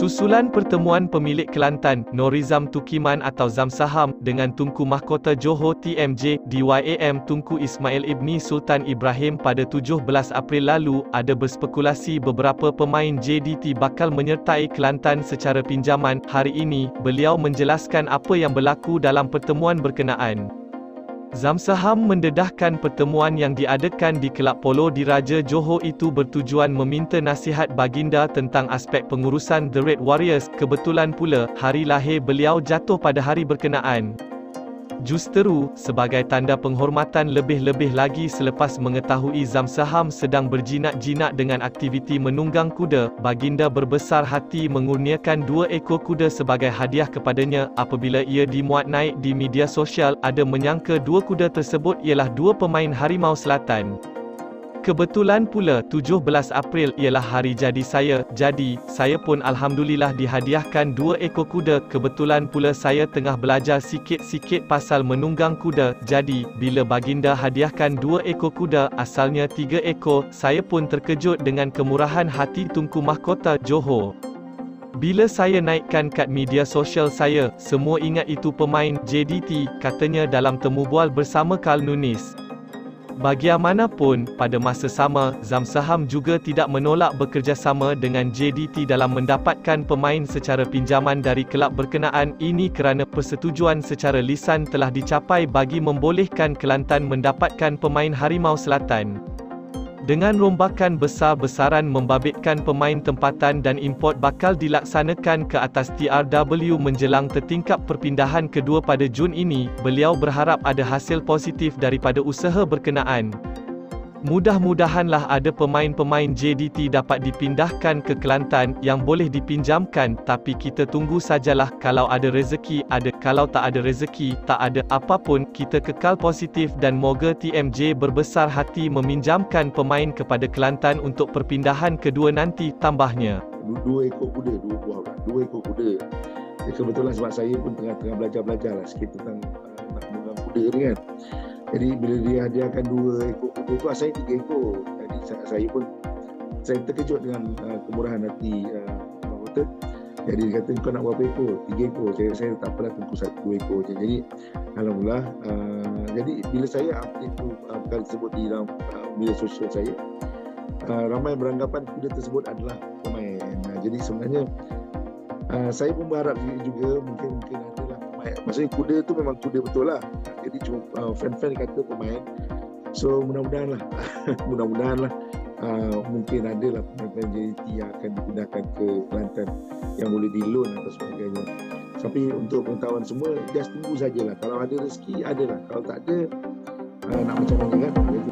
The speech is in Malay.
Susulan pertemuan pemilik Kelantan, Norizam Tukiman atau Zam Saham, dengan Tunku Mahkota Johor TMJ, DYAM Tunku Ismail Ibni Sultan Ibrahim pada 17 April lalu, ada berspekulasi beberapa pemain JDT bakal menyertai Kelantan secara pinjaman. Hari ini, beliau menjelaskan apa yang berlaku dalam pertemuan berkenaan. Zamsaham mendedahkan pertemuan yang diadakan di Kelab Polo di Raja Johor itu bertujuan meminta nasihat baginda tentang aspek pengurusan The Red Warriors. Kebetulan pula, hari lahir beliau jatuh pada hari berkenaan. Justeru, sebagai tanda penghormatan lebih-lebih lagi selepas mengetahui Zam Saham sedang berjinak-jinak dengan aktiviti menunggang kuda, baginda berbesar hati mengurniakan dua ekor kuda sebagai hadiah kepadanya, apabila ia dimuat naik di media sosial, ada menyangka dua kuda tersebut ialah dua pemain Harimau Selatan. Kebetulan pula 17 April ialah hari jadi saya, jadi saya pun alhamdulillah dihadiahkan dua ekor kuda. Kebetulan pula saya tengah belajar sikit-sikit pasal menunggang kuda. Jadi, bila baginda hadiahkan dua ekor kuda, asalnya tiga ekor, saya pun terkejut dengan kemurahan hati Tunku Mahkota Johor. Bila saya naikkan kat media sosial saya, semua ingat itu pemain JDT, katanya dalam temu bual bersama Karl Nunis. Bagaimanapun, pada masa sama, Zam Saham juga tidak menolak bekerjasama dengan JDT dalam mendapatkan pemain secara pinjaman dari kelab berkenaan ini kerana persetujuan secara lisan telah dicapai bagi membolehkan Kelantan mendapatkan pemain Harimau Selatan. Dengan rombakan besar-besaran membabitkan pemain tempatan dan import bakal dilaksanakan ke atas TRW menjelang tertingkap perpindahan kedua pada Jun ini, beliau berharap ada hasil positif daripada usaha berkenaan. Mudah-mudahanlah ada pemain-pemain JDT dapat dipindahkan ke Kelantan yang boleh dipinjamkan tapi kita tunggu sajalah kalau ada rezeki ada kalau tak ada rezeki tak ada apapun kita kekal positif dan moga TMJ berbesar hati meminjamkan pemain kepada Kelantan untuk perpindahan kedua nanti tambahnya. Dua ekor kuda, dua buah dua ekor kuda. Ya, kebetulan sebab saya pun tengah-tengah belajar-belajar lah sikit tentang uh, nak kuda ni kan. Jadi bila dia hadiahkan dua ekor tu asalnya tiga ekor. Jadi saya, saya pun saya terkejut dengan uh, kemurahan hati uh, Mahkota. Jadi dia kata kau nak berapa ekor? Tiga ekor. Saya, saya tak pernah tunggu satu dua ekor je. Jadi Alhamdulillah. Uh, jadi bila saya update tu uh, kali sebut di dalam uh, media sosial saya, uh, ramai beranggapan kuda tersebut adalah pemain. Uh, jadi sebenarnya uh, saya pun berharap juga mungkin mungkin adalah pemain. Maksudnya kuda tu memang kuda betul lah jadi cuma uh, fan-fan kata pemain so mudah-mudahan lah. Mudah-mudahan lah. Uh, mungkin ada lah pemain-pemain JDT yang akan dipindahkan ke Kelantan yang boleh di loan atau sebagainya. Tapi untuk pengetahuan semua just tunggu sajalah. Kalau ada rezeki ada lah kalau tak ada uh, nak macam mana kan